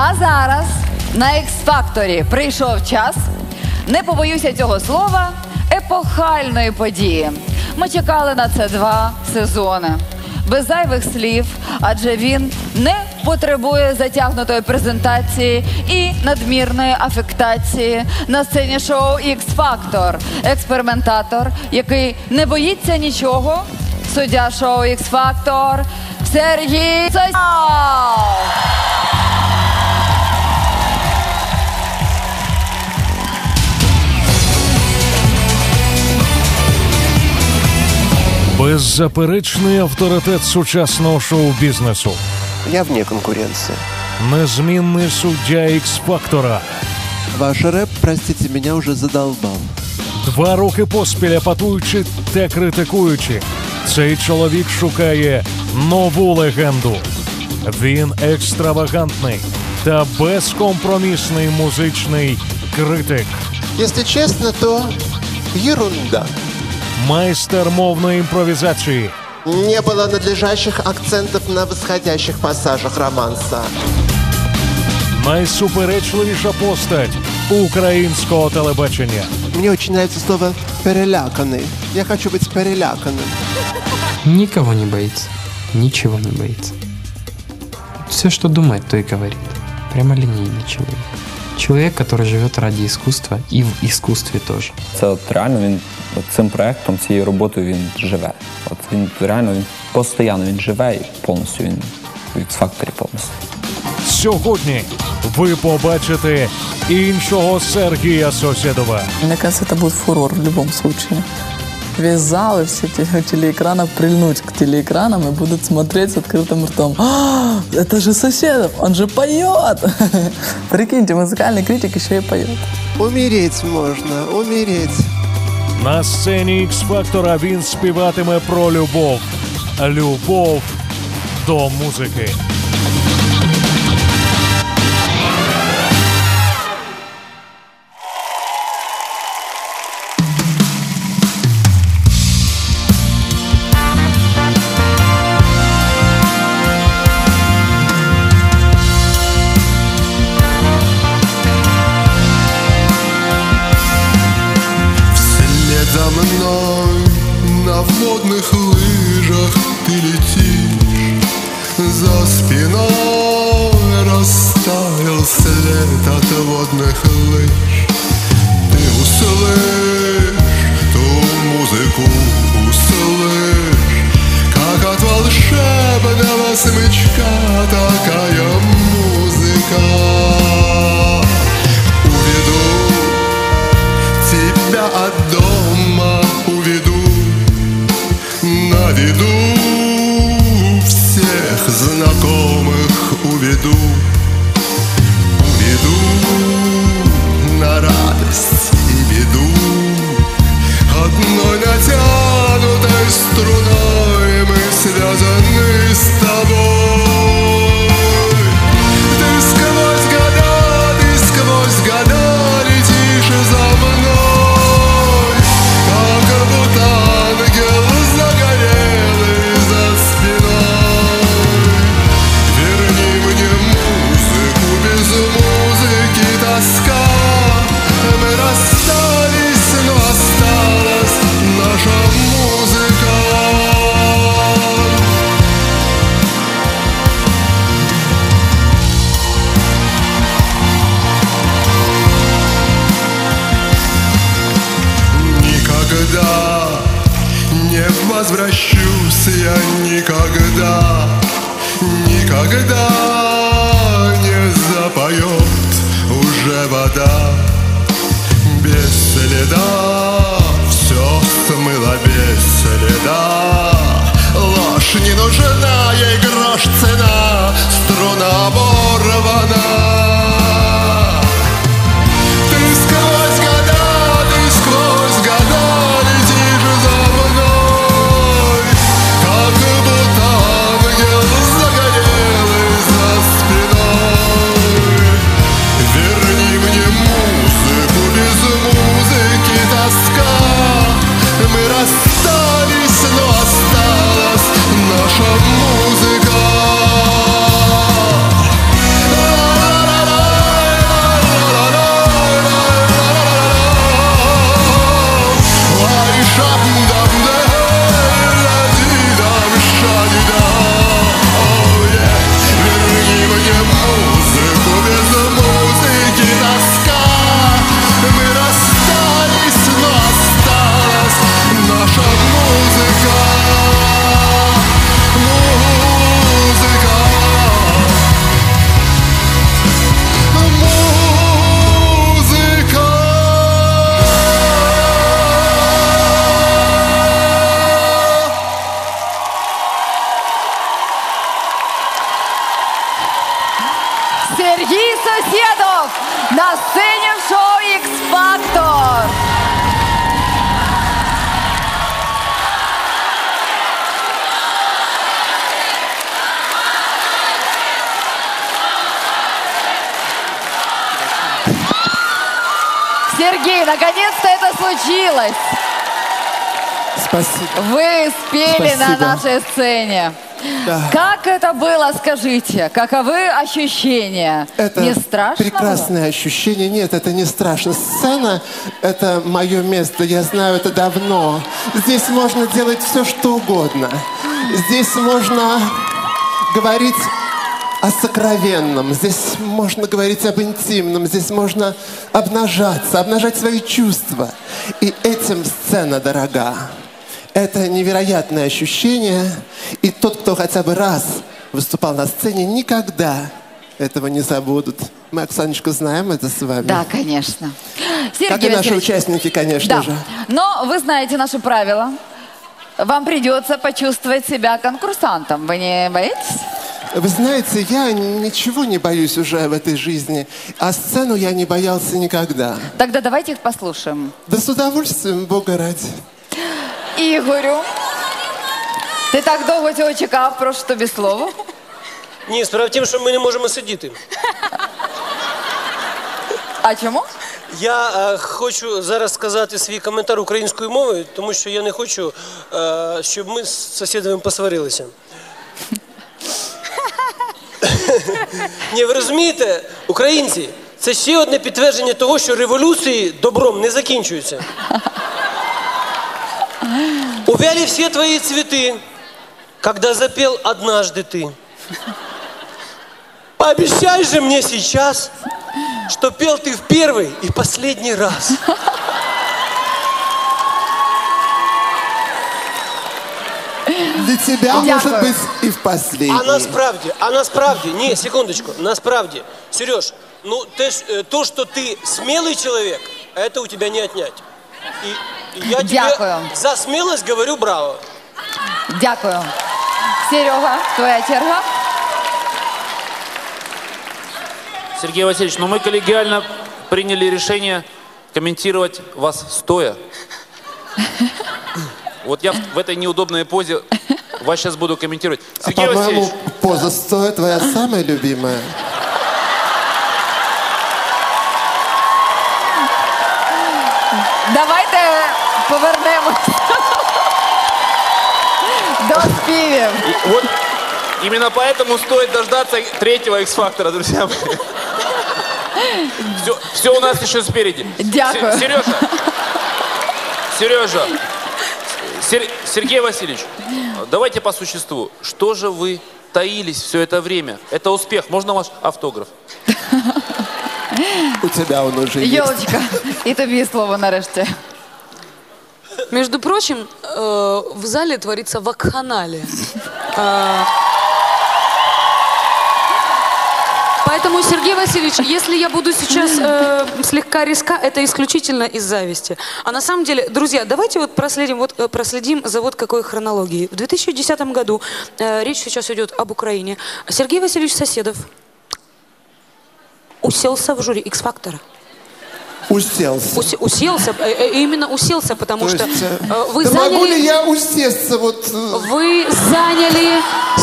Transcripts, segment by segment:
А зараз на X-Factor прийшов час, не побоюся цього слова, епохальної події. Ми чекали на це два сезони. Без зайвих слів, адже він не потребує затягнутої презентації і надмірної афектації на сцені шоу X-Factor. Експериментатор, який не боїться нічого. Суддя шоу X-Factor Сергій Сосяв. Беззаперечний авторитет сучасного шоу-бізнесу. Я вне конкуренции. Незмінний суддя Ікс-фактора. Ваш рэп, простите меня, уже задолбал. Два роки поспіль апатуючи та критикуючи, цей чоловік шукає нову легенду. Він екстравагантний та безкомпромісний музичний критик, Если честно, то ерунда. майстер мовної імпровізації, Не было надлежащих акцентов на восходящих пассажах романса. найсуперечливіша постать українського телебачення. Мне очень нравится слово «переляканный». Я хочу быть переляканным. Никого не боится. Ничего не боится. Все, что думает, то и говорит. Прямолинейный человек. Человек, который живет ради искусства и в искусстве тоже. Це от реально він от цим проектом, цією роботою він живе. От він реально він постійно він живе і повністю він в X-факторі повністю. Сьогодні ви побачите іншого Сергія Сосєдова. Мне кажется, это будет фурор в любом случае. Весь зал и все те- телеэкранов прильнуть к телеэкранам и будут смотреть с открытым ртом. «А, это же Соседов, он же поет! Прикиньте, музыкальный критик еще и поет. Умереть можно, умереть. На сцені X-фактора він співатиме про любов. Любов до музики. От водных лыж Ты услышь ту музыку, услышь Как от волшебного смычка такая музыка Уведу тебя от дома уведу Наведу всех знакомых Уведу возвращусь я никогда Никогда не запоет уже вода. Без следа все смыло без следа. Ложь не нужна, ей грош цена Струна оборвана Сергій Сосєдов на сцені в шоу X-Factor. Сергей, наконец-то это случилось. Спасибо. Вы спели на Спасибо. нашей сцене. Да. Как это было, скажите? Каковы ощущения? Это Не страшно было? прекрасное ощущение. Нет, это не страшно. Сцена — это мое место. Я знаю это давно. Здесь можно делать все, что угодно. Здесь можно говорить о сокровенном. Здесь можно говорить об интимном. Здесь можно обнажаться, обнажать свои чувства. И этим сцена дорога. Это невероятное ощущение. И тот, кто хотя бы раз выступал на сцене, никогда этого не забудут. Мы, Оксаночка, знаем это с вами. Да, конечно. Сергей Как и наши Васильевич, участники, конечно Да. же. Но вы знаете наши правила. Вам придется почувствовать себя конкурсантом. Вы не боитесь? Вы знаете, я ничего не боюсь уже в этой жизни, а сцену я не боялся никогда. Тогда давайте их послушаем. Да с удовольствием, Бога ради. Ігорю, ти так довго цього чекав, прошу тобі слово. Ні, справа в тім, що ми не можемо сидіти. А чому? Я е, хочу зараз сказати свій коментар українською мовою, тому що я не хочу, е, щоб ми з сусідами посварилися. Ні, ви розумієте, українці, це ще одне підтвердження того, що революції добром не закінчуються. Увяли все твои цветы, когда запел однажды ты. Пообещай же мне сейчас, что пел ты в первый и последний раз. Для тебя, Дякую. может быть, и в последний. А насправді, а насправді, ні, секундочку, насправді, Сереж, ну ты ж, э, то, что ты смелый человек, это у тебя не отнять. И, и я Дякую. тебе за смелость говорю браво. Дякую. Серега, твоя черга. Сергей Васильевич, но мы коллегиально приняли решение комментировать вас стоя. Вот я в этой неудобной позе вас сейчас буду комментировать. А, Сергей по-моему, Васильевич, поза стоя твоя самая любимая. Давайте повернемось до співів. и вот именно поэтому стоит дождаться третьего X-фактора, друзья мои. Все, все у нас еще спереди. Дякую. Се- Сережа, Сережа, Сер- Сергей Васильевич, давайте по существу. Что же вы таились все это время? Это успех. Можно ваш автограф? У тебя он уже есть. Йолочка, і тобі слово нарешті. Между прочим, э, в зале творится вакханалия. А, Поэтому, Сергей Васильевич, если я буду сейчас э, слегка риска, это исключительно из зависти. А на самом деле, друзья, давайте вот проследим, вот, э, проследим за вот какой хронологией. В 2010 году, э, речь сейчас идет об Украине, Сергей Васильевич Соседов уселся в жюри X-фактора. Уселся. Усе- уселся, э, э, именно уселся, потому То что есть, э, вы да могу ли заняли... я усесться вот... Вы заняли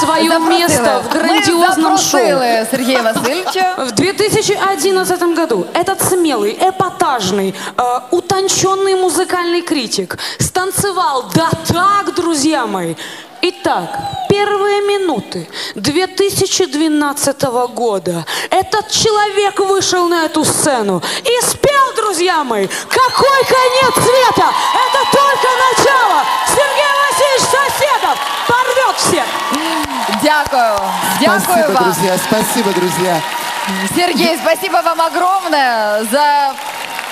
свое Запросили. место в грандиозном шоу. запросили Сергія Васильовича. В 2011 году этот смелый, эпатажный, э, утонченный музыкальный критик станцевал да так, друзья мои. Итак, первые минуты 2012 года этот человек вышел на эту сцену и спел, друзья мои, какой конец света! Это только начало! Сергей Васильевич Соседов порвет всех! Дякую. Дякую Спасибо, вам. друзья, спасибо, друзья. Сергей, спасибо вам огромное за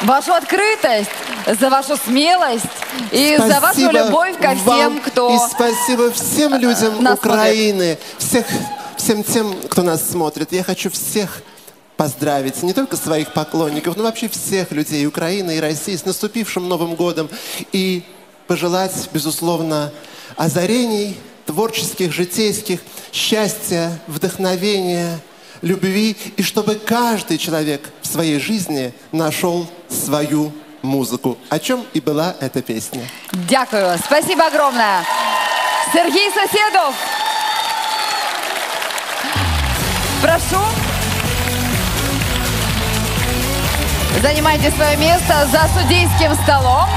вашу открытость, за вашу смелость и за вашу Спасибо любовь ко всем, кто... И спасибо всем людям нас Украины, всех, всем тем, кто нас смотрит. Я хочу всех поздравить, не только своих поклонников, но вообще всех людей Украины и России с наступившим Новым годом. И пожелать, безусловно, озарений, творческих, житейских, счастья, вдохновения, любви, и чтобы каждый человек в своей жизни нашел свою музыку, о чем и была эта песня. Дякую. Спасибо огромное. Сергей Соседов. Прошу. Занимайте свое место за судейским столом.